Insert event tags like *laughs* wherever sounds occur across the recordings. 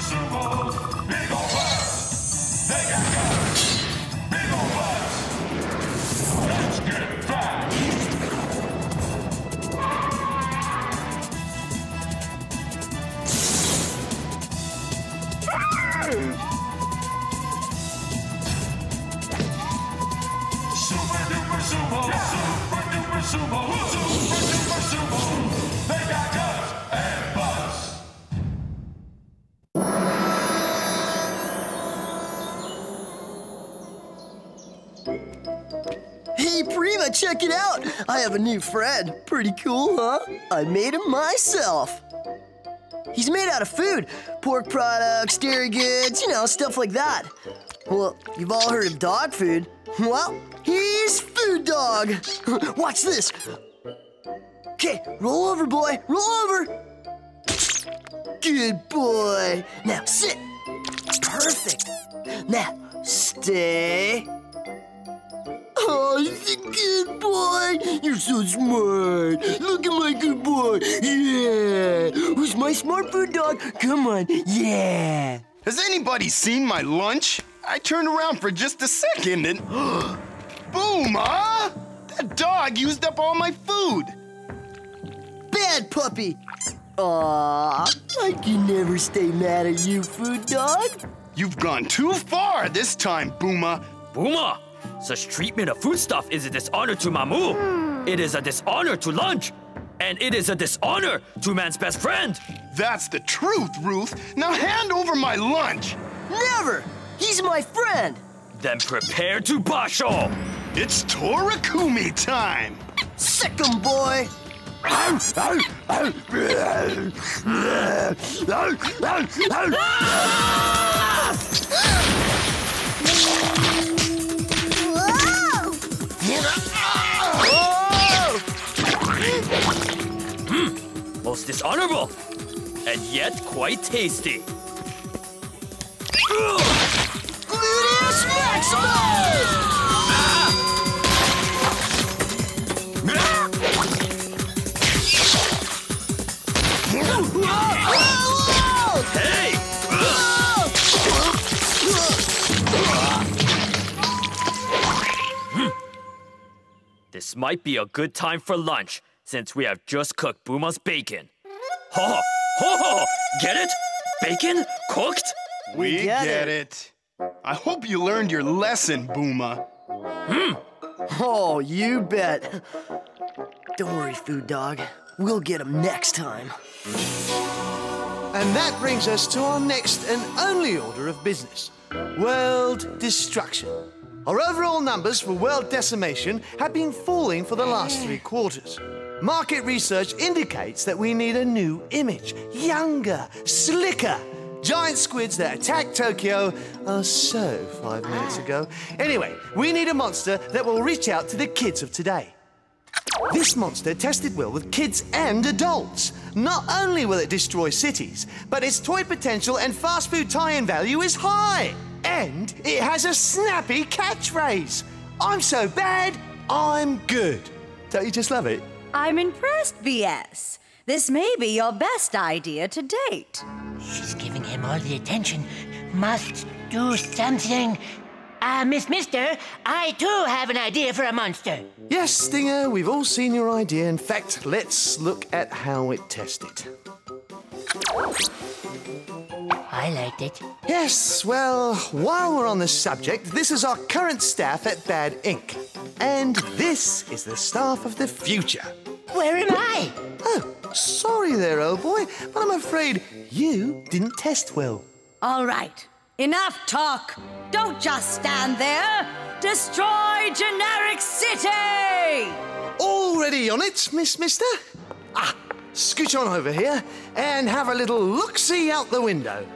sumo, big I have a new friend. Pretty cool, huh? I made him myself. He's made out of food pork products, dairy goods, you know, stuff like that. Well, you've all heard of dog food. Well, he's Food Dog. *laughs* Watch this. Okay, roll over, boy. Roll over. Good boy. Now sit. Perfect. Now stay. Oh, he's a good boy. You're so smart. Look at my good boy. Yeah. Who's my smart food dog? Come on. Yeah. Has anybody seen my lunch? I turned around for just a second and. *gasps* Boom, huh? That dog used up all my food. Bad puppy. Aw, I can never stay mad at you, food dog. You've gone too far this time, Booma. Booma! Such treatment of foodstuff is a dishonor to Mamu. It is a dishonor to lunch. And it is a dishonor to man's best friend. That's the truth, Ruth. Now hand over my lunch. Never. He's my friend. Then prepare to basho. It's Torakumi time. Sick 'em, boy. *laughs* Ah! Most dishonorable. And yet quite tasty. Gluteus Maximus! Hey! Hmm. This might be a good time for lunch, since we have just cooked Booma's bacon. Ho ho! Ho ho! Get it? Bacon? Cooked? We get get, it. it. I hope you learned your lesson, Booma. Hmm. Oh, you bet. Don't worry, food dog. We'll get him next time. And that brings us to our next and only order of business world destruction. Our overall numbers for world decimation have been falling for the last three quarters. Market research indicates that we need a new image, younger, slicker. Giant squids that attacked Tokyo are so five minutes ah. ago. Anyway, we need a monster that will reach out to the kids of today. This monster tested well with kids and adults. Not only will it destroy cities, but its toy potential and fast food tie-in value is high. And it has a snappy catchphrase. I'm so bad, I'm good. Don't you just love it? I'm impressed, BS. This may be your best idea to date. She's giving him all the attention. Must do something. Uh, Miss Mister, I too have an idea for a monster. Yes, Stinger, we've all seen your idea. In fact, let's look at how it tested. I liked it. Yes, well, while we're on the subject, this is our current staff at Bad Inc. And this is the staff of the future. Where am I? Oh, sorry there, old boy, but I'm afraid you didn't test well. All right, enough talk. Don't just stand there. Destroy Generic City! Already on it, Miss Mister? Ah, scooch on over here and have a little look-see out the window.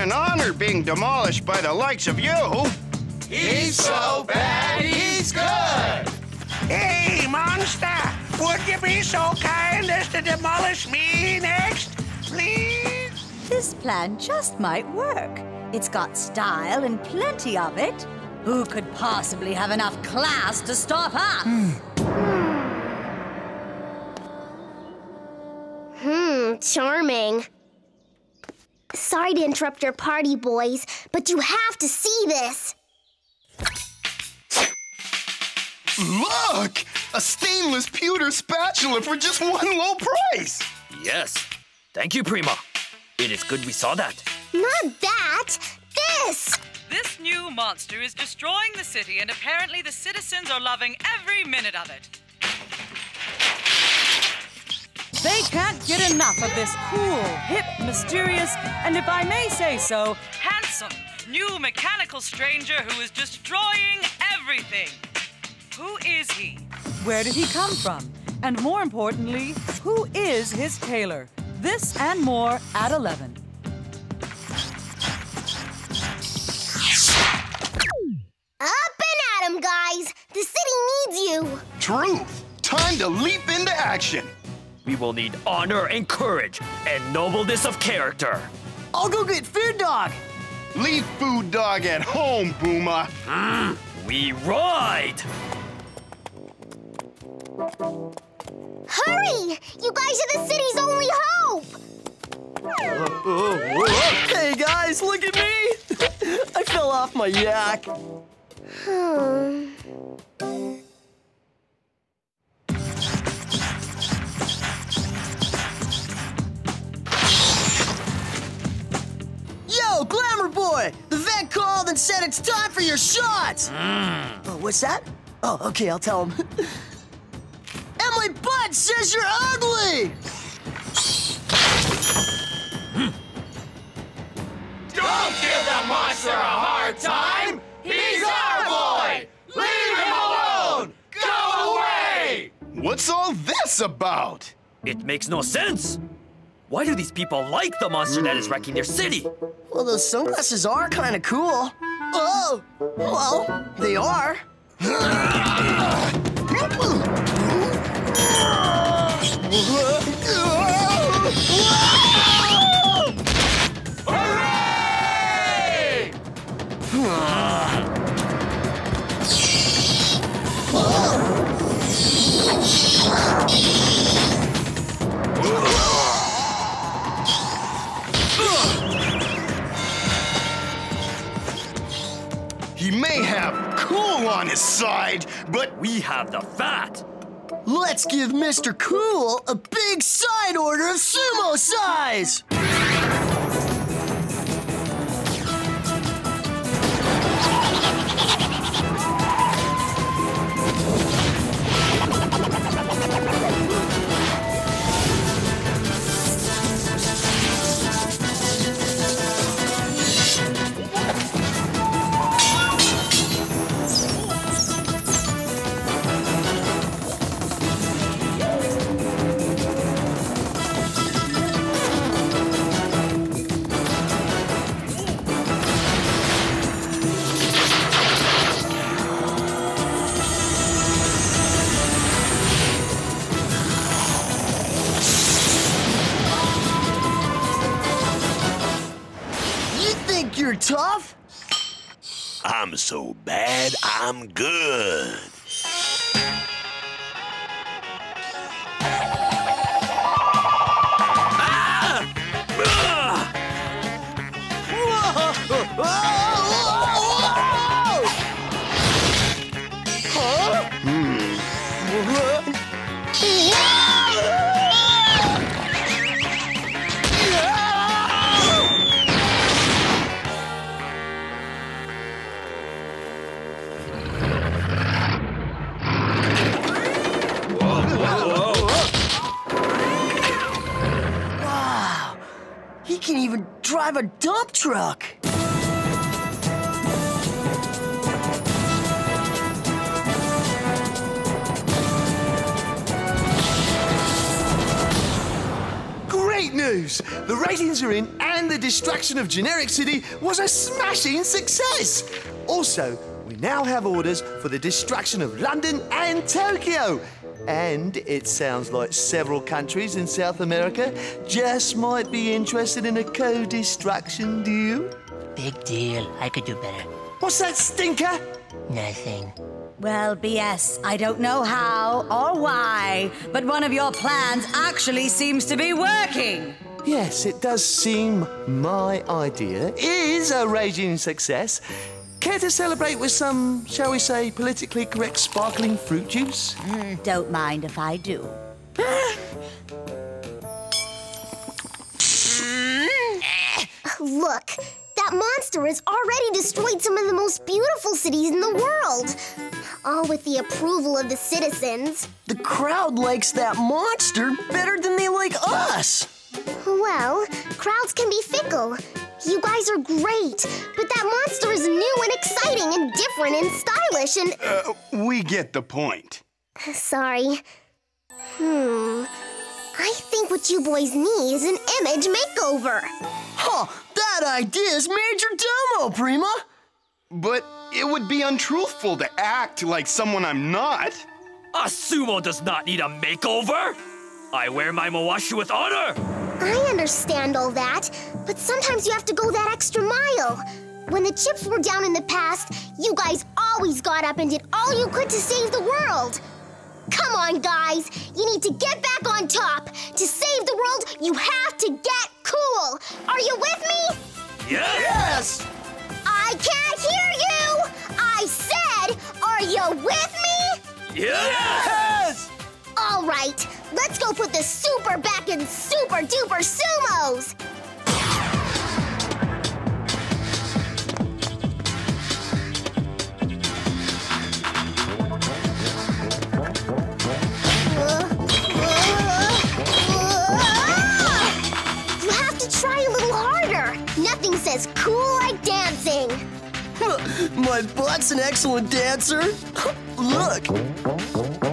An honor being demolished by the likes of you. He's so bad, he's good. Hey, monster! Would you be so kind as to demolish me next, please? This plan just might work. It's got style and plenty of it. Who could possibly have enough class to stop us? Hmm, charming. Sorry to interrupt your party, boys, but you have to see this. Look! A stainless pewter spatula for just one low price! Yes. Thank you, Prima. It is good we saw that. Not that! This! This new monster is destroying the city, and apparently the citizens are loving every minute of it. They can't get enough of this cool, hip, mysterious, and if I may say so, handsome, new mechanical stranger who is destroying everything. Who is he? Where did he come from? And more importantly, who is his tailor? This and more at 11. Up and at 'em, guys! The city needs you! Truth! Time to leap into action! We will need honor and courage and nobleness of character. I'll go get Food Dog. Leave Food Dog at home, Booma. We ride! Hurry! You guys are the city's only hope! Hey guys, look at me! *laughs* I fell off my yak. Hmm. For your shots! Mm. Oh, what's that? Oh, okay, I'll tell him. *laughs* Emily Butt says you're ugly! Hmm. Don't give the monster a hard time! He's our boy! Leave him alone! Go away! What's all this about? It makes no sense. Why do these people like the monster that is wrecking their city? Well, those sunglasses are kind of cool. Oh, well, they are. *laughs* *laughs* He may have cool on his side, but We have the fat. Let's give Mr. Cool a big side order of sumo size! So bad, I'm good. Truck. great news! The ratings are in, and the destruction of Generic City was a smashing success! Also, we now have orders for the destruction of London and Tokyo. And it sounds like several countries in South America just might be interested in a co destruction deal. Big deal. I could do better. What's that stinker? Nothing. Well, BS, I don't know how or why, but one of your plans actually seems to be working. Yes, it does seem my idea is a raging success. Care to celebrate with some, shall we say, politically correct sparkling fruit juice? Mm, don't mind if I do. Look, that monster has already destroyed some of the most beautiful cities in the world. All with the approval of the citizens. The crowd likes that monster better than they like us. Well, crowds can be fickle. You guys are great, but that monster is new and exciting and different and stylish and. Uh, we get the point. *sighs* Sorry. Hmm. I think what you boys need is an image makeover. Huh, that idea is major domo, Prima. But it would be untruthful to act like someone I'm not. A sumo does not need a makeover. I wear my mawashi with honor. I understand all that, but sometimes you have to go that extra mile. When the chips were down in the past, you guys always got up and did all you could to save the world. Come on, guys. You need to get back on top. To save the world, you have to get cool. Are you with me? Yes. I can't hear you. I said, are you with me? Yes. All right, let's go put the super back in super duper sumos. You have to try a little harder. Nothing says cool like dancing. *laughs* My butt's an excellent dancer. *laughs* Look.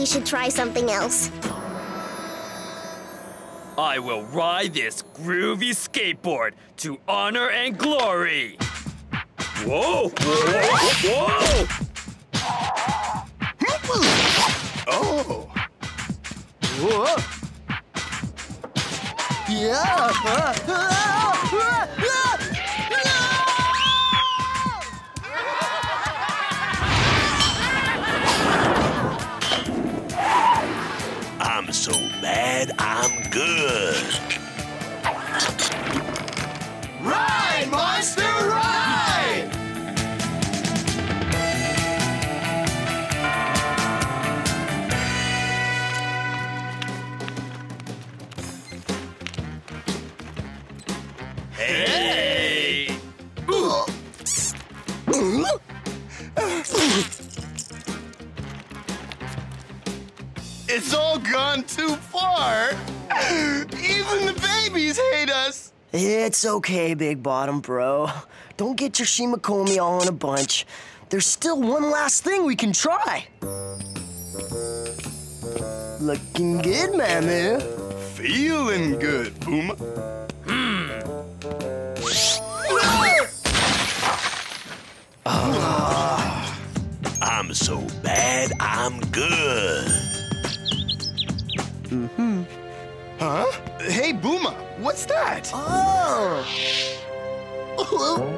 Maybe we should try something else. I will ride this groovy skateboard to honor and glory. Whoa! Whoa! Whoa! Oh. Whoa. Yeah. I'm bad, I'm good. Ride, monster, It's okay, Big Bottom Bro. Don't get your Shimakomi all in a bunch. There's still one last thing we can try. Looking good, Mamu. Feeling good, Booma. Hmm. I'm so bad, I'm good. Mm-hmm. Huh? Hey, Booma, what's that? Oh! Oh!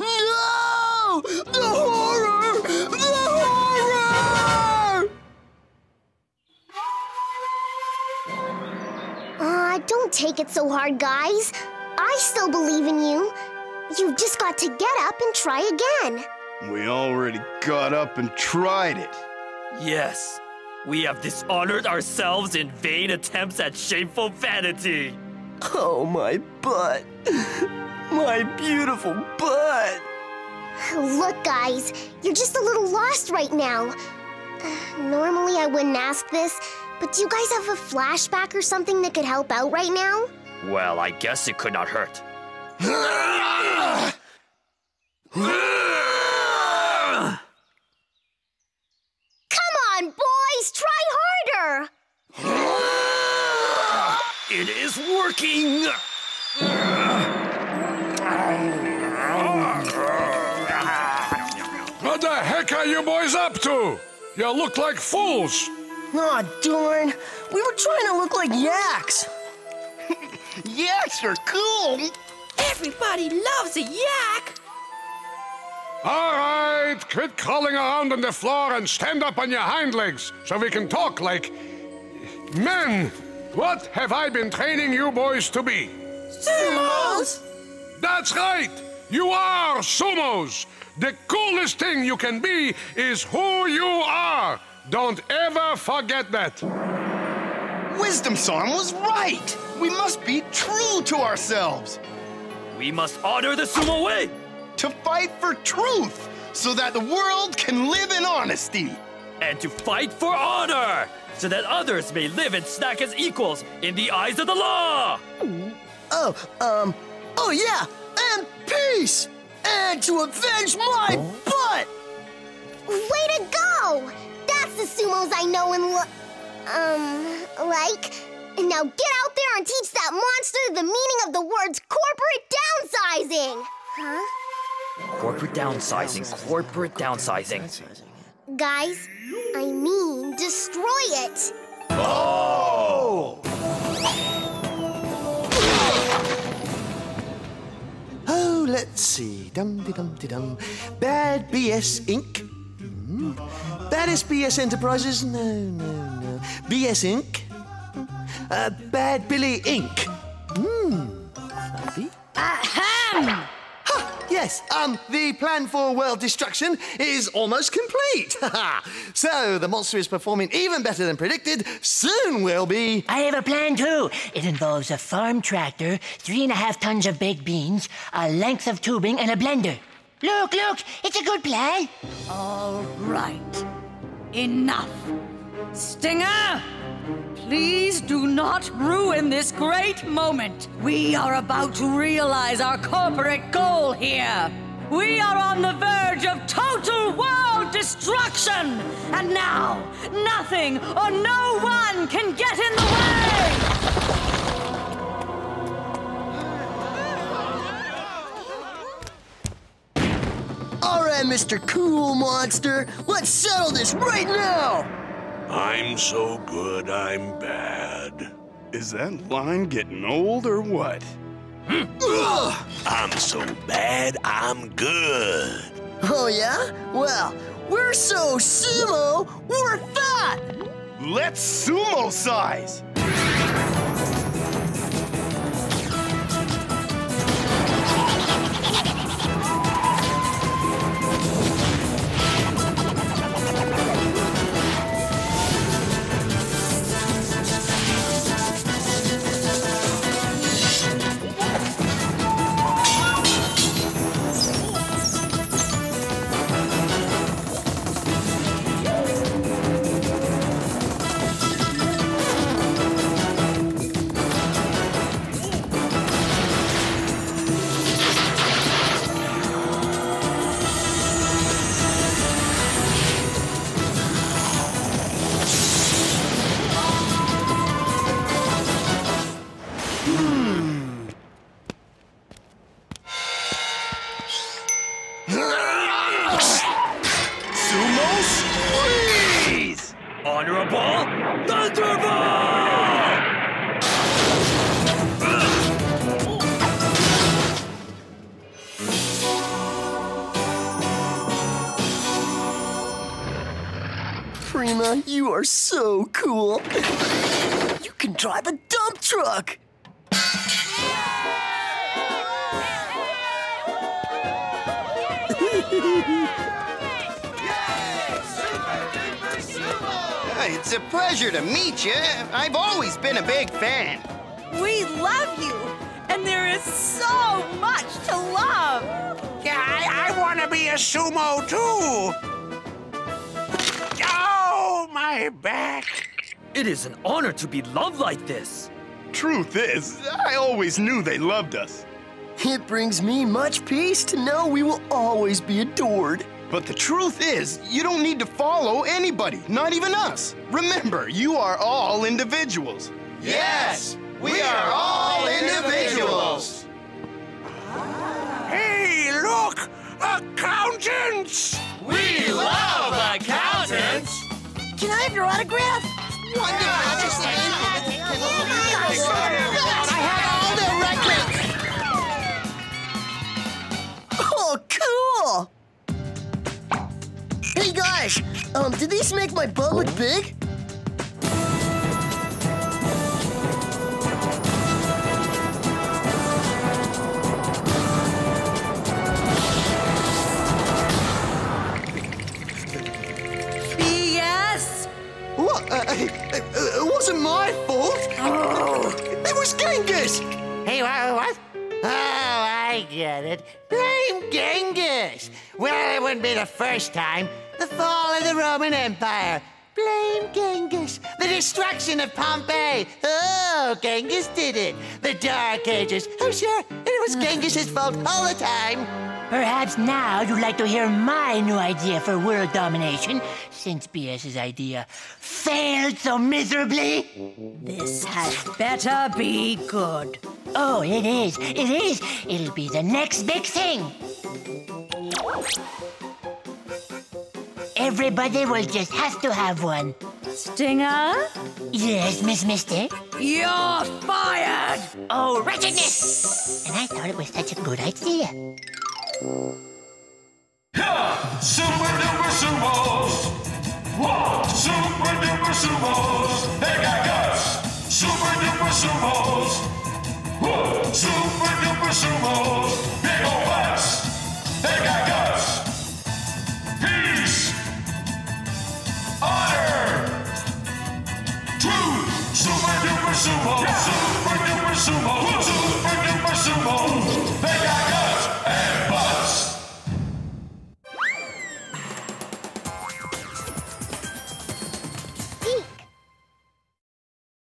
No! The horror! The horror! Aw, don't take it so hard, guys. I still believe in you. You've just got to get up and try again. We already got up and tried it. Yes, we have dishonored ourselves in vain attempts at shameful vanity. Oh, my butt. My beautiful butt. Look, guys, you're just a little lost right now. Uh, Normally, I wouldn't ask this, but do you guys have a flashback or something that could help out right now? Well, I guess it could not hurt. *laughs* Come on, boys, try harder! Walking. What the heck are you boys up to? You look like fools. Aw, darn. We were trying to look like yaks. *laughs* Yaks are cool. Everybody loves a yak. All right, quit crawling around on the floor and stand up on your hind legs so we can talk like men. What have I been training you boys to be? Sumos! That's right! You are sumos! The coolest thing you can be is who you are! Don't ever forget that! Wisdom Song was right. We must be true to ourselves. We must honor the sumo way. To fight for truth so that the world can live in honesty. And to fight for honor so that others may live and snack as equals in the eyes of the law. Oh, um, oh yeah, and peace! And to avenge my butt! Way to go! That's the sumos I know and lo- um, like. And now get out there and teach that monster the meaning of the words corporate downsizing! Huh? Corporate downsizing, corporate downsizing. Guys, I mean destroy it! Oh! Oh, let's see. Dum de dum. Bad BS Inc. Hmm. Baddest BS Enterprises? No, no, no. BS Inc. Uh, Bad Billy Inc. Hmm. Yes, um, the plan for world destruction is almost complete. *laughs* so the monster is performing even better than predicted. Soon will be. I have a plan too. It involves a farm tractor, three and a half tons of baked beans, a length of tubing, and a blender. Look, look, it's a good plan. All right. Enough. Stinger! Please do not ruin this great moment. We are about to realize our corporate goal here. We are on the verge of total world destruction. And now, nothing or no one can get in the way! All right, Mr. Cool Monster, let's settle this right now! I'm so good, I'm bad. Is that line getting old or what? Hmm. I'm so bad, I'm good. Oh, yeah? Well, we're so sumo, we're fat! Let's sumo size! Drive a dump truck. It's a pleasure to meet you. I've always been a big fan. We love you, and there is so much to love. Yeah, I, I want to be a sumo too. Oh, my back. It is an honor to be loved like this. Truth is, I always knew they loved us. It brings me much peace to know we will always be adored. But the truth is, you don't need to follow anybody, not even us. Remember, you are all individuals. Yes! We are all individuals. Hey, look! Accountants! We love accountants! Can I have your autograph? Um, did these make my butt look big? Yes! What? Uh, uh, it wasn't my fault. It was Genghis. Hey, what? what? Oh, I get it. Blame Genghis. Well, it wouldn't be the first time. The fall of the Roman Empire. Blame Genghis. The destruction of Pompeii. Oh, Genghis did it. The Dark Ages. I'm sure it was Genghis's fault all the time. Perhaps now you'd like to hear my new idea for world domination, since BS's idea failed so miserably. This had better be good. Oh, it is. It is. It'll be the next big thing. Everybody will just have to have one. Stinger? Yes, Miss Mister? You're fired! Oh, wretchedness! And I thought it was such a good idea. Yeah, super duper sumos. Whoa, super duper sumos. They got guts. Super duper sumos. Whoa, super duper sumos. Big ol' butts. They got guts. Peace. Honor. Truth. Super duper sumos. Super duper sumos. Super duper sumos.